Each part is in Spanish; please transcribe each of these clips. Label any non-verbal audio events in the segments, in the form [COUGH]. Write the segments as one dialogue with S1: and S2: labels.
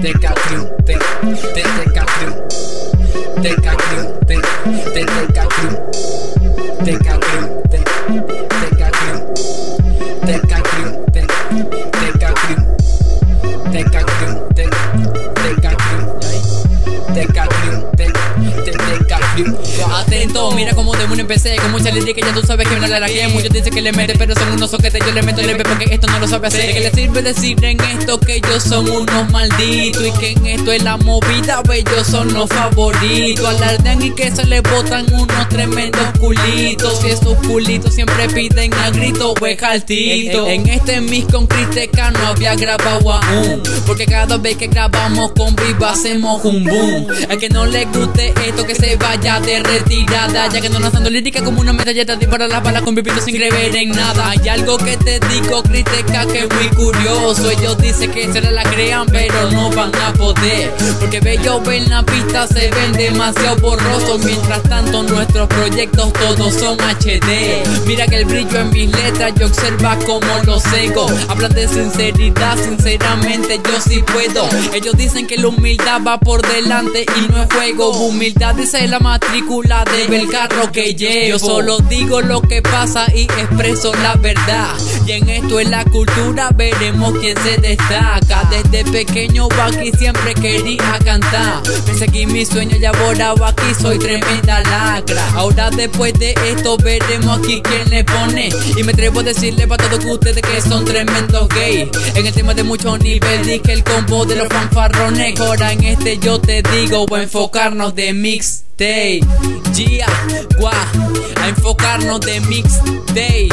S1: Teca Crew, te, te, Teca Crew, Teca Crew, te, te, Teca Crew, Teca Crew, te,
S2: uno empecé Con mucha lírica ya tú sabes que me la que Muchos dicen que le mete pero son unos soquetes Yo le meto leve porque esto no lo sabe hacer. ¿Qué le sirve decir en esto que ellos son unos malditos Y que en esto es la movida, ellos son los favoritos. Alardean y que se le botan unos tremendos culitos. Y esos culitos siempre piden a grito o altito En este mix con Cristeca no había grabado aún Porque cada vez que grabamos con Viva hacemos un boom. A que no le guste esto que se vaya de retirada Ya que no lanzando lírica como una medalleta Dispara las balas con pipito sin creer en nada. Hay algo que te digo, critica que es muy curioso. Ellos dicen que se la crean pero no van a poder. Porque bello ven la pista se ven demasiado borrosos. Mientras tanto nuestros proyectos todos son HD Mira que el brillo en mis letras yo observa como lo seco Hablan de sinceridad, sinceramente yo sí puedo. Ellos dicen que la humildad va por delante y no es juego. Humildad dice la matrícula del carro que Yo solo digo lo que pasa y expreso la verdad. Y en esto es la cultura veremos quién se destaca. Desde pequeño aquí siempre quería cantar. Perseguí mi sueño y ahora aquí soy tremenda lacra. Ahora después de esto veremos aquí quién le pone. Y me atrevo a decirle para todos ustedes que son tremendos gays En el tema de mucho nivel dije el combo de los fanfarrones. Ahora en este yo te digo voy a enfocarnos de mixtape. Gia, gua, a enfocarnos de mixtape.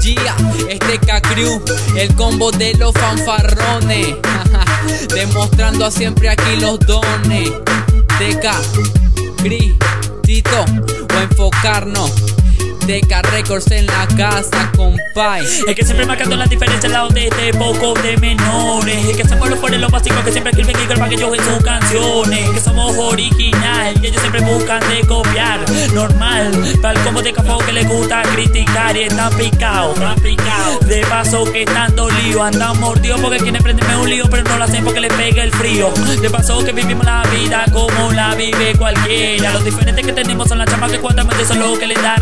S2: Gia, este K-Crew, el combo de los fanfarrones. [LAUGHS] Demostrando a siempre aquí los dones. Teca, Gris, Tito, o enfocarnos Teca Records en la casa, compay.
S3: Es que siempre marcando la diferencia al lado de este poco de menores. Es que hacemos los fuertes los básicos que siempre escriben y para que yo en sus canciones. Que somos original y ellos siempre buscan de copiar. Normal, tal como de café que les gusta criticar y están picados. Están De paso que están dolidos, andan mordidos porque quieren prenderme un lío, pero no lo hacen porque les pega el frío. De paso que vivimos la vida como la vive cualquiera. Los diferentes que tenemos son las chamas que cuantamente son lo que les da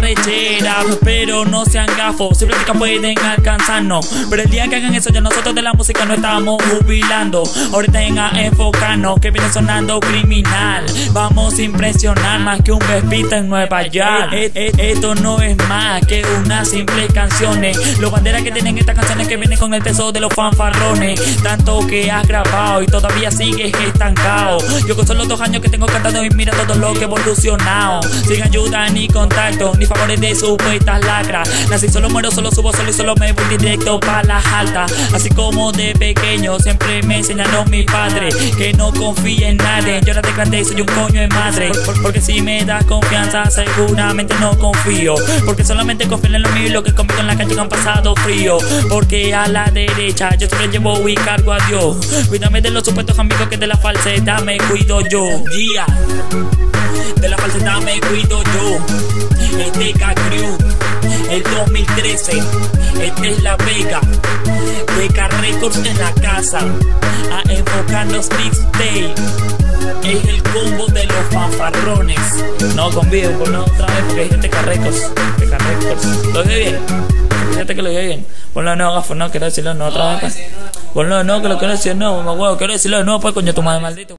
S3: Pero no sean gafos, siempre que pueden alcanzarnos. Pero el día que hagan eso, ya nosotros de la música no estamos jubilando. Ahorita en a enfocarnos, que viene sonando criminal. Vamos a impresionar más que un Vespita en Nueva York. E, e, esto no es más que unas simples canciones. Los banderas que tienen estas canciones que vienen con el peso de los fanfarrones. Tanto que has grabado y todavía sigues estancado. Yo con solo dos años que tengo cantando y mira todo lo que he evolucionado. Sin ayuda ni contacto, ni favores de lacras. Nací solo muero, solo subo solo y solo me voy directo para las altas. Así como de pequeño siempre me enseñaron mi padre que no confíe en nadie. Yo ahora de grande soy un coño de madre. porque si me das confianza, seguramente no confío. Porque solamente confío en lo mío y lo que conmigo en la calle han pasado frío. Porque a la derecha yo siempre llevo y cargo a Dios. Cuídame de los supuestos amigos que de la falsedad me cuido yo. Guía. De la falsedad me cuido yo. Este Crew, el 2013. Este es La Vega. Vega Records en la casa. A enfocarnos mixtape. Es el combo de los fanfarrones. No convido por no otra vez porque hay gente que Records. Vega Records. ¿Lo oye bien? Fíjate que lo oye bien. Ponlo no, gafo, no, quiero decirlo no otra vez. Ponlo no, que lo quiero decir no, huevo, quiero decirlo no, pues coño tu madre maldito.